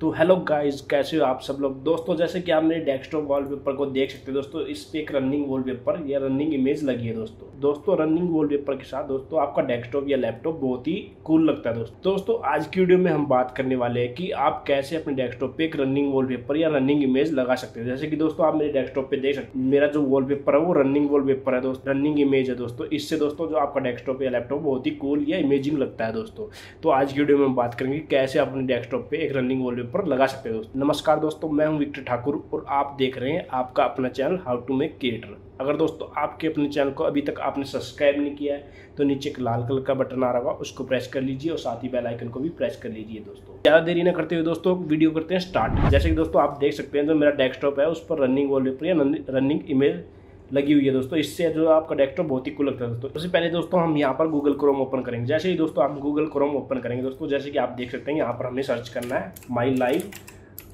तो hello guys कैसे हो आप सब लोग? दोस्तों, जैसे कि आप मेरे डेस्कटॉप वॉलपेपर को देख सकते हैं, दोस्तों, इस पे एक रनिंग वॉलपेपर या रनिंग इमेज लगी है, दोस्तों। दोस्तों रनिंग वॉलपेपर के साथ, दोस्तों, आपका डेस्कटॉप या लैपटॉप बहुत ही कूल लगता है, दोस्तों। दोस्तों, आज की वीडियो में हम बात करने वाले हैं कि आप कैसे अपने डेस्कटॉप पे एक रनिंग वॉलपेपर या रनिंग इमेज लगा सकते हैं। जैसे कि, दोस्तों, आप मेरे डेस्कटॉप पे देख सकते मेरा जो वॉलपेपर है, वो रनिंग वॉलपेपर है, दोस्तों रनिंग इमेज है, दोस्तों। इससे, दोस्तों, जो आपका डेस्कटॉप या लैपटॉप बहुत ही कूल या इमेजिंग लगता है, दोस्तों। तो आज की वीडियो में हम बात करेंगे कैसे अपने डेस्कटॉप पे एक रनिंग वॉलपेपर लगा सकते हैं दोस्तों। नमस्कार दोस्तों, मैं हूँ विक्टर ठाकुर और आप देख रहे हैं आपका अपना channel how to make creator अगर दोस्तों, आपके अपने चैनल को अभी तक आपने सब्सक्राइब नहीं किया है तो नीचे एक लाल कलर का बटन आ रहा होगा, उसको प्रेस कर लीजिए और साथ ही बेल आइकन को भी प्रेस कर लीजिए दोस्तों। ज़्यादा देरी न करते हुए दोस्तों, वीडियो करते हैं स्टार्ट। जैसे कि दोस्तों, आप देख सकते हैं जो मेरा डेस्कटॉप है, उस पर रनिंग वॉलपेपर या रनिंग इमेज लगी हुई है दोस्तों। इससे जो आपका डेस्कटॉप बहुत ही कुल लगता है दोस्तों। सबसे पहले दोस्तों, हम यहाँ पर गूगल क्रोम ओपन करेंगे। जैसे ही दोस्तों हम गूगल क्रोम ओपन करेंगे दोस्तों, जैसे कि आप देख सकते हैं, यहाँ पर हमें सर्च करना है माई लाइव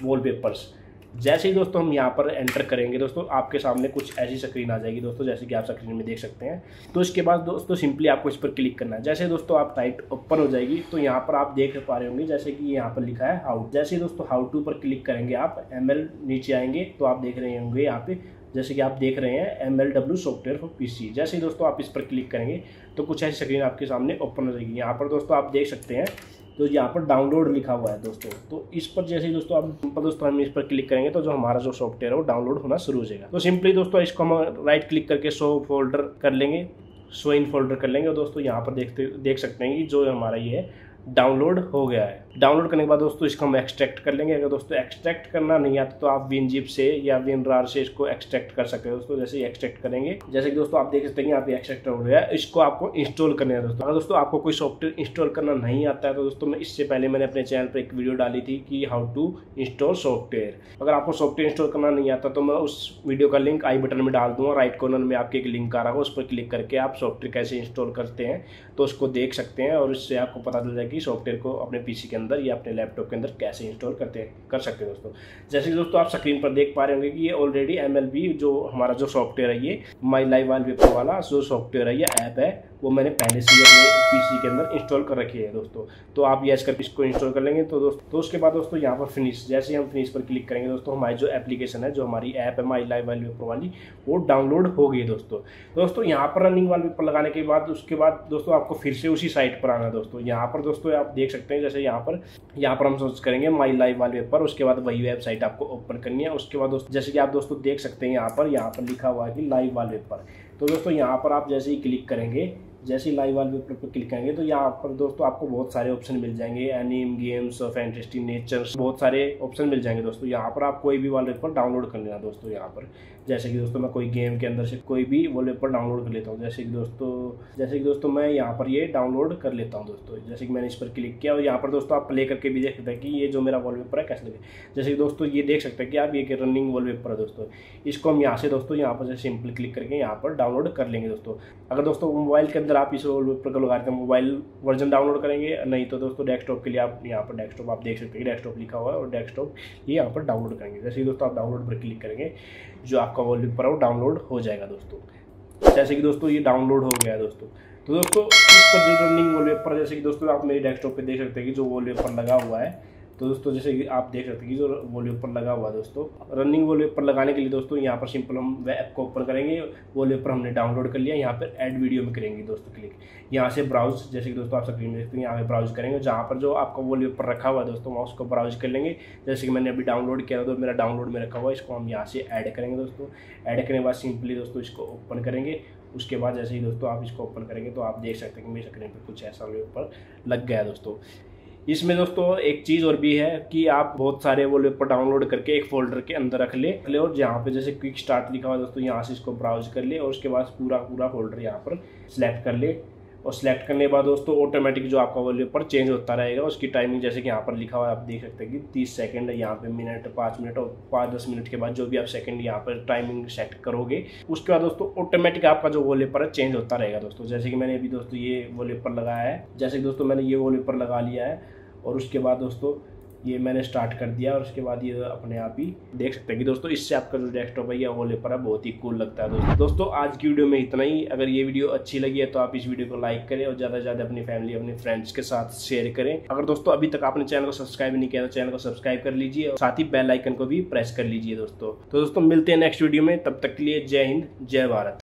वॉलपेपर्स जैसे ही दोस्तों हम यहाँ पर एंटर करेंगे दोस्तों, आपके सामने कुछ ऐसी स्क्रीन आ जाएगी दोस्तों, जैसे कि आप स्क्रीन में देख सकते हैं। तो इसके बाद दोस्तों सिंपली आपको इस पर क्लिक करना है। जैसे दोस्तों आप टाइट ओपन हो जाएगी तो यहाँ पर आप देख पा रहे होंगे, जैसे कि यहाँ पर लिखा है हाउ जैसे दोस्तों हाउ टू पर क्लिक करेंगे आप एमएल नीचे आएँगे तो आप देख रहे होंगे यहाँ पे, जैसे कि आप देख रहे हैं M L W software for PC जैसे ही दोस्तों आप इस पर क्लिक करेंगे तो कुछ ऐसी स्क्रीन आपके सामने ओपन हो जाएगी। यहाँ पर दोस्तों आप देख सकते हैं तो यहाँ पर डाउनलोड लिखा हुआ है दोस्तों। तो इस पर जैसे ही दोस्तों आप सिंपल दोस्तों हम इस पर क्लिक करेंगे तो जो हमारा जो सॉफ्टवेयर है वो डाउनलोड होना शुरू हो जाएगा। तो सिंपली दोस्तों इसको हम राइट क्लिक करके शो फोल्डर कर लेंगे शो इन फोल्डर कर लेंगे और दोस्तों यहाँ पर देखते देख सकते हैं कि जो हमारा ये डाउनलोड हो गया है। डाउनलोड करने के बाद दोस्तों इसको हम एक्सट्रैक्ट कर लेंगे। अगर दोस्तों एक्सट्रैक्ट करना नहीं आता तो आप विन जिप से या विन रार से इसको एक्सट्रैक्ट कर सकते हैं दोस्तों, जैसे एक्सट्रैक्ट करेंगे। जैसे कि दोस्तों आप देख सकते हैं यहाँ पे एक्सट्रैक्ट हो गया। इसको आपको इंस्टॉल करना है दोस्तों। अगर दोस्तों आपको कोई सॉफ्टवेयर इंस्टॉल करना नहीं आता है तो दोस्तों मैं इससे पहले मैंने अपने चैनल पर एक वीडियो डाली थी कि हाउ टू इंस्टॉल सॉफ्टवेयर अगर आपको सॉफ्टवेयर इंस्टॉल करना नहीं आता तो मैं उस वीडियो का लिंक आई बटन में डाल दूँगा राइट कॉर्नर में आपके एक लिंक आ रहा है उस पर क्लिक करके आप सॉफ्टवेयर कैसे इंस्टॉल करते हैं तो उसको देख सकते हैं और इससे आपको पता चल जाएगा कि सॉफ्टवेयर को अपने पीसी के अंदर या अपने लैपटॉप के अंदर कैसे इंस्टॉल करते कर सकते हैं दोस्तों। जैसे कि दोस्तों, आप स्क्रीन पर देख पा रहे होंगे कि ये ऑलरेडी एमएलबी जो हमारा जो सॉफ्टवेयर है, ये माई लाइव वाल वाला जो सॉफ्टवेयर है, ये ऐप है। वो मैंने पहले से ही अपने पीसी के अंदर इंस्टॉल कर रखी है दोस्तों। तो आप यस कर इसको इंस्टॉल कर लेंगे तो दोस्तों तो उसके बाद दोस्तों यहाँ पर फिनिश जैसे ही हम फिनिश पर क्लिक करेंगे दोस्तों, हमारी जो एप्लीकेशन है, जो हमारी ऐप है माई लाइव वाल पेपर वाली, वो डाउनलोड हो गई दोस्तों। दोस्तों, यहाँ पर रनिंग वाल पेपर लगाने के बाद, उसके बाद दोस्तों आपको फिर से उसी साइट पर आना दोस्तों। यहाँ पर दोस्तों आप देख सकते हैं, जैसे यहाँ पर यहाँ पर हम सर्च करेंगे माई लाइव वाल पेपर उसके बाद वही वेबसाइट आपको ओपन करनी है। उसके बाद दोस्तों जैसे कि आप दोस्तों देख सकते हैं यहाँ पर यहाँ पर लिखा हुआ है कि लाइव वाल पेपर तो दोस्तों, यहाँ पर आप जैसे ही क्लिक करेंगे जैसे लाइव वाल पेपर पर क्लिक करेंगे तो यहाँ पर दोस्तों आपको बहुत सारे ऑप्शन मिल जाएँगे। एनिम गेम्स फैंटेस्टी नेचर बहुत सारे ऑप्शन मिल जाएँगे दोस्तों। यहाँ पर आप कोई भी वाल पेपर डाउनलोड कर लेना दोस्तों, यहाँ पर। जैसे कि दोस्तों मैं कोई गेम के अंदर से कोई भी वॉल पेपर डाउनलोड कर लेता हूँ। जैसे कि दोस्तों, जैसे कि दोस्तों मैं यहाँ पर ये डाउनलोड कर लेता हूँ दोस्तों। जैसे कि मैंने इस पर क्लिक किया और यहाँ पर दोस्तों आप प्ले करके भी देख सकते हैं कि ये जो मेरा वॉल पेपर है कैसे लगे जैसे कि दोस्तों ये देख सकते हैं कि आप ये रनिंग वॉल है दोस्तों। इसको हम यहाँ से दोस्तों, यहाँ पर सिंपल क्लिक करके यहाँ पर डाउनलोड कर लेंगे दोस्तों। अगर दोस्तों मोबाइल के अंदर आप इस वॉल पेपर को लगा हैं मोबाइल वर्जन डाउनलोड करेंगे, नहीं तो दोस्तों डेस्कटॉप के लिए आप यहाँ पर डेस्कटॉप आप देख सकते हैं डेस्कटॉप लिखा हुआ है और डेस्कटॉप ये यहाँ पर डाउनलोड करेंगे। जैसे कि दोस्तों आप डाउनलोड पर क्लिक करेंगे, जो आपका वॉल्यूम पर डाउनलोड हो जाएगा दोस्तों। जैसे कि दोस्तों ये डाउनलोड हो गया दोस्तों। तो दोस्तों, इस पर जो रनिंग वॉलपेपर जैसे कि दोस्तों आप मेरे डेस्कटॉप पे देख सकते हैं कि जो वॉलपेपर लगा हुआ है तो दोस्तों, जैसे कि आप देख सकते हैं कि जो वॉलपेपर लगा हुआ है दोस्तों रनिंग वॉलपेपर लगाने के लिए दोस्तों, यहाँ पर सिंपल हम वह ऐप को ओपन करेंगे वॉलपेपर हमने डाउनलोड कर लिया, यहाँ पर ऐड वीडियो में करेंगे दोस्तों क्लिक यहाँ से ब्राउज जैसे कि दोस्तों आप स्क्रीन में देखते हैं, यहाँ पे ब्राउज करेंगे, जहाँ पर जो आपका वॉलपेपर रखा हुआ है दोस्तों, वहाँ उसको ब्राउज कर लेंगे। जैसे कि मैंने अभी डाउनलोड किया तो मेरा डाउनलोड में रखा हुआ है, इसको हम यहाँ से ऐड करेंगे दोस्तों। ऐड करने के बाद सिंपली दोस्तों इसको ओपन करेंगे। उसके बाद जैसे ही दोस्तों आप इसको ओपन करेंगे तो आप देख सकते हैं कि मेरे स्क्रीन पर कुछ ऐसा ऊपर लग गया दोस्तों। इसमें दोस्तों एक चीज़ और भी है कि आप बहुत सारे वॉलपेपर डाउनलोड करके एक फोल्डर के अंदर रख ले ले और जहाँ पे जैसे क्विक स्टार्ट लिखा हुआ दोस्तों, यहाँ से इसको ब्राउज कर ले और उसके बाद पूरा पूरा फोल्डर यहाँ पर सिलेक्ट कर ले। और सिलेक्ट करने के बाद दोस्तों ऑटोमेटिक जो आपका वॉलपेपर चेंज होता रहेगा। उसकी टाइमिंग जैसे कि यहाँ पर लिखा हुआ है, आप देख सकते हैं कि तीस सेकंड यहाँ पे मिनट पाँच मिनट और पाँच, दस मिनट के बाद जो भी आप सेकंड यहाँ पर टाइमिंग सेट करोगे, उसके बाद दोस्तों ऑटोमेटिक आपका जो वॉलपेपर है चेंज होता रहेगा दोस्तों। जैसे कि मैंने अभी दोस्तों ये वॉलपेपर लगाया है, जैसे कि दोस्तों मैंने ये वॉलपेपर लगा लिया है और उसके बाद दोस्तों, ये मैंने स्टार्ट कर दिया और उसके बाद ये अपने आप ही देख सकते हैं कि दोस्तों, इससे आपका जो डेस्कटॉप है, या वॉलपेपर है, बहुत ही कूल लगता है दोस्तों। दोस्तों, आज की वीडियो में इतना ही। अगर ये वीडियो अच्छी लगी है तो आप इस वीडियो को लाइक करें और ज़्यादा से ज़्यादा अपनी फैमिली अपने फ्रेंड्स के साथ शेयर करें। अगर दोस्तों, अभी तक आपने चैनल को सब्सक्राइब नहीं किया तो चैनल को सब्सक्राइब कर लीजिए और साथ ही बेल आइकन को भी प्रेस कर लीजिए दोस्तों। तो दोस्तों, मिलते हैं नेक्स्ट वीडियो में। तब तक के लिए जय हिंद, जय भारत।